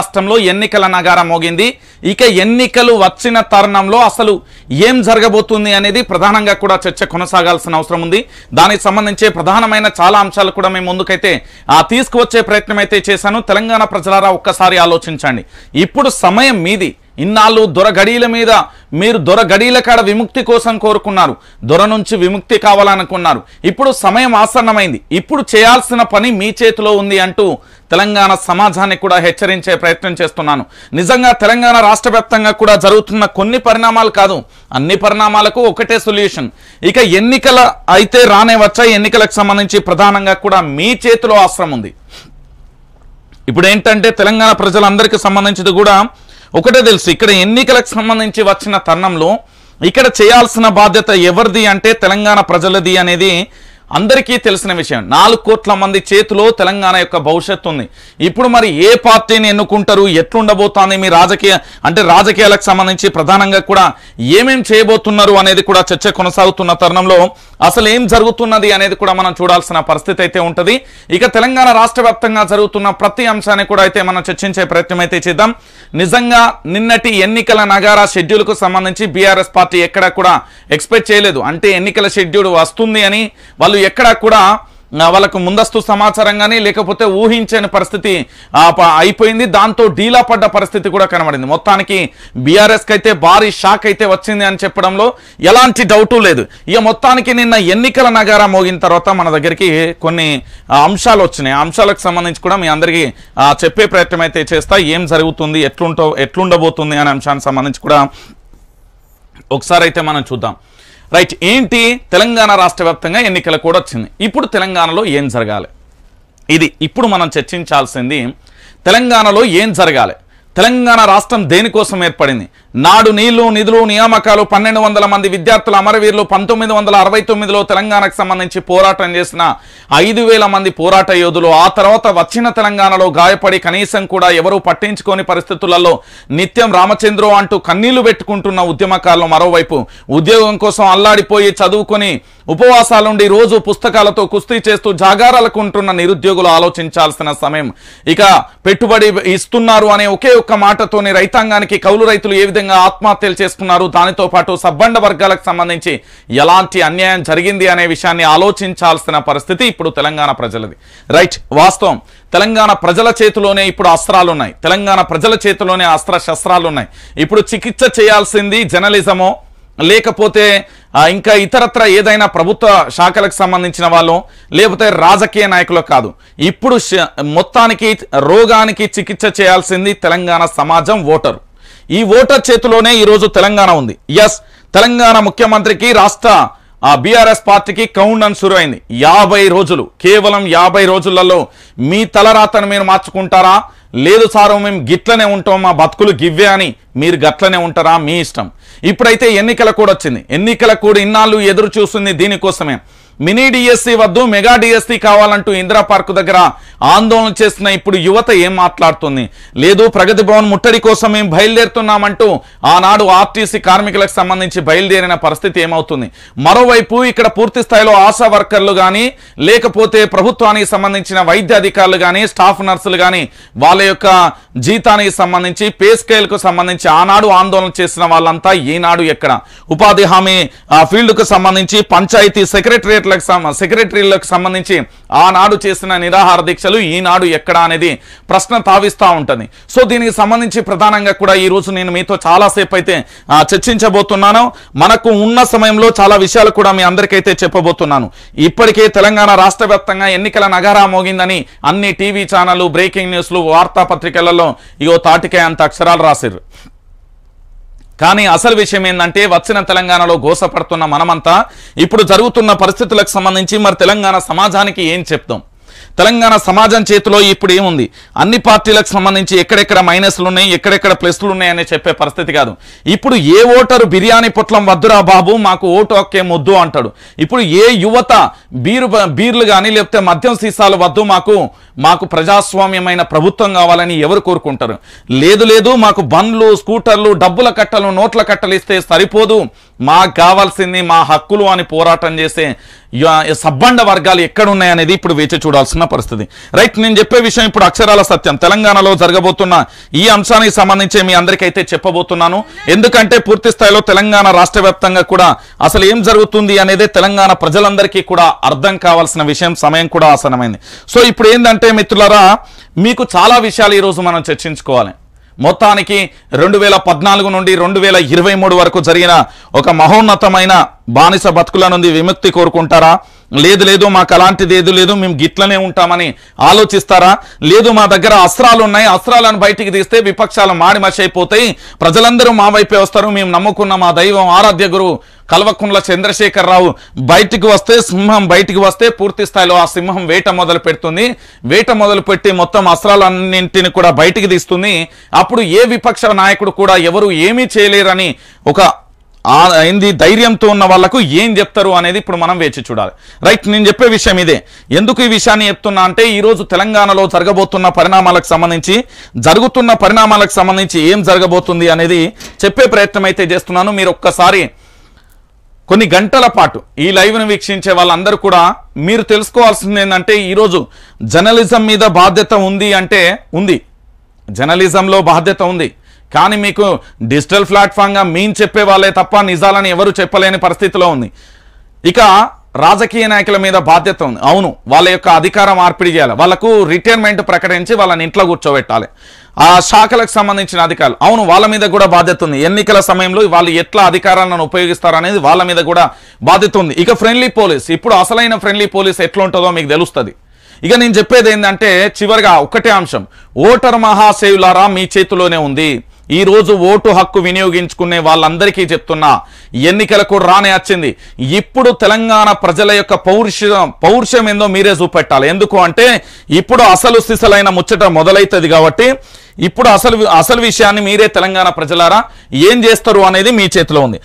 రాష్ట్రంలో ఎన్నికల నగారం మోగింది. ఇక ఎన్నికలు వచ్చిన తరుణంలో అసలు ఏం జరగబోతుంది అనేది ప్రధానంగా కూడా చర్చ కొనసాగాల్సిన అవసరం ఉంది. దానికి సంబంధించి ప్రధానమైన చాలా అంశాలు కూడా మేము ముందుకైతే ఆ తీసుకువచ్చే ప్రయత్నం అయితే చేశాను. తెలంగాణ ప్రజలారా ఒక్కసారి ఆలోచించండి. ఇప్పుడు సమయం మీది. ఇన్నాళ్ళు దొరగడీల మీద మీరు దొరగడీల కాడ విముక్తి కోసం కోరుకున్నారు. దొర నుంచి విముక్తి కావాలనుకున్నారు. ఇప్పుడు సమయం ఆసన్నమైంది. ఇప్పుడు చేయాల్సిన పని మీ చేతిలో ఉంది అంటూ తెలంగాణ సమాజాన్ని కూడా హెచ్చరించే ప్రయత్నం చేస్తున్నాను. నిజంగా తెలంగాణ రాష్ట్ర వ్యాప్తంగా కూడా జరుగుతున్న కొన్ని పరిణామాలు కాదు అన్ని పరిణామాలకు ఒకటే సొల్యూషన్. ఇక ఎన్నికల అయితే రానే వచ్చాయి ఎన్నికలకు సంబంధించి ప్రధానంగా కూడా మీ చేతిలో ఆశ్రమం ఉంది. ఇప్పుడు ఏంటంటే తెలంగాణ ప్రజలందరికీ సంబంధించింది కూడా ఒకటే తెలుసు ఇక్కడ ఎన్నికలకు సంబంధించి వచ్చిన తరుణంలో ఇక్కడ చేయాల్సిన బాధ్యత ఎవరిది అంటే తెలంగాణ ప్రజలది అనేది అందరికీ తెలిసిన విషయం. నాలుగు కోట్ల మంది చేతిలో తెలంగాణ యొక్క భవిష్యత్తు ఉంది. ఇప్పుడు మరి ఏ పార్టీని ఎన్నుకుంటారు? ఎట్లుండబోతోంది మీ రాజకీయ అంటే రాజకీయాలకు సంబంధించి ప్రధానంగా కూడా ఏమేం చేయబోతున్నారు అనేది కూడా చర్చ కొనసాగుతున్న తరుణంలో అసలు ఏం జరుగుతున్నది అనేది కూడా మనం చూడాల్సిన పరిస్థితి అయితే ఉంటుంది. ఇక తెలంగాణ రాష్ట్ర వ్యాప్తంగా జరుగుతున్న ప్రతి అంశాన్ని కూడా అయితే మనం చర్చించే ప్రయత్నం అయితే చేద్దాం. నిజంగా నిన్నటి ఎన్నికల నగారా షెడ్యూల్కు సంబంధించి బీఆర్ఎస్ పార్టీ ఎక్కడా కూడా ఎక్స్పెక్ట్ చేయలేదు. అంటే ఎన్నికల షెడ్యూల్ వస్తుంది అని వాళ్ళు ఎక్కడా కూడా వాళ్ళకు ముందస్తు సమాచారం కానీ లేకపోతే ఊహించని పరిస్థితి అయిపోయింది. దాంతో డీలా పడ్డ పరిస్థితి కూడా కనబడింది. మొత్తానికి బీఆర్ఎస్కి అయితే భారీ షాక్ అయితే వచ్చింది అని చెప్పడంలో ఎలాంటి డౌటు లేదు. ఇక మొత్తానికి నిన్న ఎన్నికల నగారా మోగిన తర్వాత మన దగ్గరికి కొన్ని అంశాలు వచ్చినాయి. అంశాలకు సంబంధించి కూడా మీ అందరికీ చెప్పే ప్రయత్నం అయితే చేస్తా. ఏం జరుగుతుంది ఎట్లుంటో ఎట్లుండబోతుంది అనే అంశానికి సంబంధించి కూడా ఒకసారి అయితే మనం చూద్దాం. రైట్ ఏంటి తెలంగాణ రాష్ట్ర వ్యాప్తంగా ఎన్నికల కూడా వచ్చింది? ఇప్పుడు తెలంగాణలో ఏం జరగాలి? ఇది ఇప్పుడు మనం చర్చించాల్సింది తెలంగాణలో ఏం జరగాలి? తెలంగాణ రాష్ట్రం దేనికోసం ఏర్పడింది? నాడు నీళ్ళు నిధులు నియామకాలు పన్నెండు వందల మంది విద్యార్థుల అమరవీరులు పంతొమ్మిది వందల అరవై తొమ్మిదిలో తెలంగాణకు సంబంధించి పోరాటం చేసిన ఐదు వేల మంది పోరాట యోధులు ఆ తర్వాత వచ్చిన తెలంగాణలో గాయపడి కనీసం కూడా ఎవరూ పట్టించుకోని పరిస్థితులలో నిత్యం రామచంద్రో అంటూ కన్నీళ్ళు పెట్టుకుంటున్న ఉద్యమకారులు మరోవైపు ఉద్యోగం కోసం అల్లాడిపోయి చదువుకొని ఉపవాసాలుండి రోజు పుస్తకాలతో కుస్తీ చేస్తూ జాగారాలకు ఉంటున్న నిరుద్యోగులు ఆలోచించాల్సిన సమయం. ఇక పెట్టుబడి ఇస్తున్నారు అనే ఒకే ఒక్క మాటతోని రైతాంగానికి కౌలు రైతులు ఏ విధంగా ఆత్మహత్యలు చేసుకున్నారు? దానితో పాటు సబ్బండ వర్గాలకు సంబంధించి ఎలాంటి అన్యాయం జరిగింది అనే విషయాన్ని ఆలోచించాల్సిన పరిస్థితి ఇప్పుడు తెలంగాణ ప్రజలది. రైట్ వాస్తవం. తెలంగాణ ప్రజల చేతిలోనే ఇప్పుడు అస్త్రాలు ఉన్నాయి తెలంగాణ ప్రజల చేతిలోనే అస్త్ర శస్త్రాలు ఉన్నాయి ఇప్పుడు చికిత్స చేయాల్సింది జర్నలిజమో లేకపోతే ఇంకా ఇతరత్ర ఏదైనా ప్రభుత్వ శాఖలకు సంబంధించిన వాళ్ళు లేకపోతే రాజకీయ నాయకులు కాదు. ఇప్పుడు శ- మొత్తానికి రోగానికి చికిత్స చేయాల్సింది తెలంగాణ సమాజం ఓటరు. ఈ ఓటర్ చేతిలోనే ఈరోజు తెలంగాణ ఉంది. ఎస్ తెలంగాణ ముఖ్యమంత్రికి రాష్ట్ర ఆ బీఆర్ఎస్ పార్టీకి కౌంట్ అని షురు అయింది యాభై రోజులు కేవలం యాభై రోజులలో మీ తలరాతను మీరు మార్చుకుంటారా? లేదు సారు మేము గిట్లనే ఉంటాం మా బతుకులు గివ్వే అని మీరు గట్లనే ఉంటారా? మీ ఇష్టం. ఇప్పుడైతే ఎన్నికల కూడా వచ్చింది. ఎన్నికల కూడా ఇన్నాళ్ళు ఎదురు చూస్తుంది దీనికోసమే. మినీ డిఎస్సీ వద్దు మెగా డిఎస్సి కావాలంటూ ఇందిరా పార్క్ దగ్గర ఆందోళన చేస్తున్న ఇప్పుడు యువత ఏం మాట్లాడుతుంది? లేదు ప్రగతి భవన్ ముట్టడి కోసం మేము బయలుదేరుతున్నామంటూ ఆనాడు ఆర్టీసీ కార్మికులకు సంబంధించి బయలుదేరిన పరిస్థితి ఏమవుతుంది? మరోవైపు ఇక్కడ పూర్తి స్థాయిలో ఆశా వర్కర్లు కానీ లేకపోతే ప్రభుత్వానికి సంబంధించిన వైద్య అధికారులు కానీ స్టాఫ్ నర్సులు కానీ వాళ్ళ యొక్క జీతానికి సంబంధించి పే స్కేల్కు సంబంధించి ఆనాడు ఆందోళన చేసిన వాళ్ళంతా ఈనాడు ఎక్కడ? ఉపాధి హామీ ఫీల్డ్కు సంబంధించి పంచాయతీ సెక్రటరియట్లకు సెక్రటరీలకు సంబంధించి ఆనాడు చేసిన నిరాహార దీక్షలు ఈనాడు ఎక్కడ అనేది ప్రశ్న తావిస్తూ ఉంటుంది. సో దీనికి సంబంధించి ప్రధానంగా కూడా ఈ రోజు నేను మీతో చాలాసేపు అయితే చర్చించబోతున్నాను. మనకు ఉన్న సమయంలో చాలా విషయాలు కూడా మీ అందరికైతే చెప్పబోతున్నాను. ఇప్పటికే తెలంగాణ రాష్ట్ర ఎన్నికల నగారా మోగిందని అన్ని టీవీ ఛానళ్ళు బ్రేకింగ్ న్యూస్లు వార్తాపత్రికలలో ఇగో తాటికే అంత అక్షరాలు రాసిర్రు. కానీ అసలు విషయం ఏంటంటే వచ్చిన తెలంగాణలో గోసపడుతున్న మనమంతా ఇప్పుడు జరుగుతున్న పరిస్థితులకు సంబంధించి మరి తెలంగాణ సమాజానికి ఏం చెప్తాం? తెలంగాణ సమాజం చేతిలో ఇప్పుడు ఏముంది? అన్ని పార్టీలకు సంబంధించి ఎక్కడెక్కడ మైనస్లు ఉన్నాయి ఎక్కడెక్కడ ప్లస్లు ఉన్నాయని చెప్పే పరిస్థితి కాదు. ఇప్పుడు ఏ ఓటరు బిర్యానీ పొట్లం వద్దురా బాబు మాకు ఓటు హక్కే మొద్దు అంటాడు. ఇప్పుడు ఏ యువత బీరు బీర్లు కానీ లేకపోతే మద్యం సీసాలు వద్దు మాకు మాకు ప్రజాస్వామ్యమైన ప్రభుత్వం కావాలని ఎవరు కోరుకుంటారు? లేదు లేదు మాకు బండ్లు స్కూటర్లు డబ్బుల కట్టలు నోట్ల కట్టలు ఇస్తే సరిపోదు. మాకు కావాల్సింది మా హక్కులు అని పోరాటం చేసే సబ్బండ వర్గాలు ఎక్కడున్నాయనేది ఇప్పుడు వేచి చూడాల్సి చూడాల్సిన పరిస్థితి. రైట్ నేను చెప్పే విషయం ఇప్పుడు అక్షరాల సత్యం. తెలంగాణలో జరగబోతున్న ఈ అంశానికి సంబంధించి మీ అందరికైతే చెప్పబోతున్నాను. ఎందుకంటే పూర్తి స్థాయిలో తెలంగాణ రాష్ట్ర వ్యాప్తంగా కూడా అసలు ఏం జరుగుతుంది అనేది తెలంగాణ ప్రజలందరికీ కూడా అర్థం కావాల్సిన విషయం. సమయం కూడా ఆసనమైంది సో ఇప్పుడు ఏంటంటే మిత్రులరా మీకు చాలా విషయాలు ఈరోజు మనం చర్చించుకోవాలి. మొత్తానికి రెండు వేల పద్నాలుగు నుండి రెండు వేల ఇరవై మూడు వరకు జరిగిన ఒక మహోన్నతమైన బానిస బతుకుల నుండి విముక్తి కోరుకుంటారా? లేదు లేదు మాకు అలాంటిది ఏది లేదు మేము గిట్లనే ఉంటామని ఆలోచిస్తారా? లేదు మా దగ్గర అస్త్రాలు ఉన్నాయి అస్త్రాలను బయటికి తీస్తే విపక్షాలు మాడి అయిపోతాయి. ప్రజలందరూ మా వైపే వస్తారు మేము నమ్ముకున్న మా దైవం ఆరాధ్య గురువు కల్వకుండ్ల చంద్రశేఖరరావు బయటికి వస్తే సింహం బయటికి వస్తే పూర్తి స్థాయిలో ఆ సింహం వేట మొదలు పెడుతుంది. వేట మొదలు పెట్టి మొత్తం అస్త్రాలన్నింటిని కూడా బయటికి తీస్తుంది. అప్పుడు ఏ విపక్ష నాయకుడు కూడా ఎవరు ఏమీ చేయలేరని ఒక ఏంది ధైర్యంతో ఉన్న వాళ్ళకు ఏం చెప్తారు అనేది ఇప్పుడు మనం వేచి చూడాలి. రైట్ నేను చెప్పే విషయం ఇదే. ఎందుకు ఈ విషయాన్ని చెప్తున్నా అంటే ఈరోజు తెలంగాణలో జరగబోతున్న పరిణామాలకు సంబంధించి జరుగుతున్న పరిణామాలకు సంబంధించి ఏం జరగబోతుంది అనేది చెప్పే ప్రయత్నం అయితే చేస్తున్నాను. మీరు ఒక్కసారి కొన్ని గంటల పాటు ఈ లైవ్ను వీక్షించే వాళ్ళందరూ కూడా మీరు తెలుసుకోవాల్సింది ఏంటంటే ఈరోజు జర్నలిజం మీద బాధ్యత ఉంది అంటే ఉంది. జర్నలిజంలో బాధ్యత ఉంది. కానీ మీకు డిజిటల్ ప్లాట్ఫామ్గా మీన్ చెప్పే వాళ్ళే తప్ప నిజాలని ఎవరు చెప్పలేని పరిస్థితిలో ఉంది. ఇక రాజకీయ నాయకుల మీద బాధ్యత ఉంది. అవును వాళ్ళ యొక్క అధికారం మార్పిడి చేయాలి. వాళ్ళకు రిటైర్మెంట్ ప్రకటించి వాళ్ళని ఇంట్లో కూర్చోబెట్టాలి. ఆ శాఖలకు సంబంధించిన అధికారులు. అవును వాళ్ళ మీద కూడా బాధ్యత ఉంది. ఎన్నికల సమయంలో వాళ్ళు ఎట్లా అధికారాలను ఉపయోగిస్తారు అనేది వాళ్ళ మీద కూడా బాధ్యత ఉంది. ఇక ఫ్రెండ్లీ పోలీస్. ఇప్పుడు అసలైన ఫ్రెండ్లీ పోలీస్ ఎట్లా ఉంటుందో మీకు తెలుస్తుంది. ఇక నేను చెప్పేది ఏంటంటే చివరిగా ఒకటే అంశం. ఓటర్ మహాసేవులారా మీ చేతిలోనే ఉంది. ఈ రోజు ఓటు హక్కు వినియోగించుకునే వాళ్ళందరికీ చెప్తున్నా ఎన్నికలకు రానే వచ్చింది. ఇప్పుడు తెలంగాణ ప్రజల యొక్క పౌరుషం పౌరుషం ఏందో మీరే చూపెట్టాలి. ఎందుకు అంటే ఇప్పుడు అసలు సిసలైన ముచ్చట మొదలైతుంది కాబట్టి ఇప్పుడు అసలు అసలు విషయాన్ని మీరే తెలంగాణ ప్రజలారా ఏం చేస్తారు అనేది మీ చేతిలో ఉంది.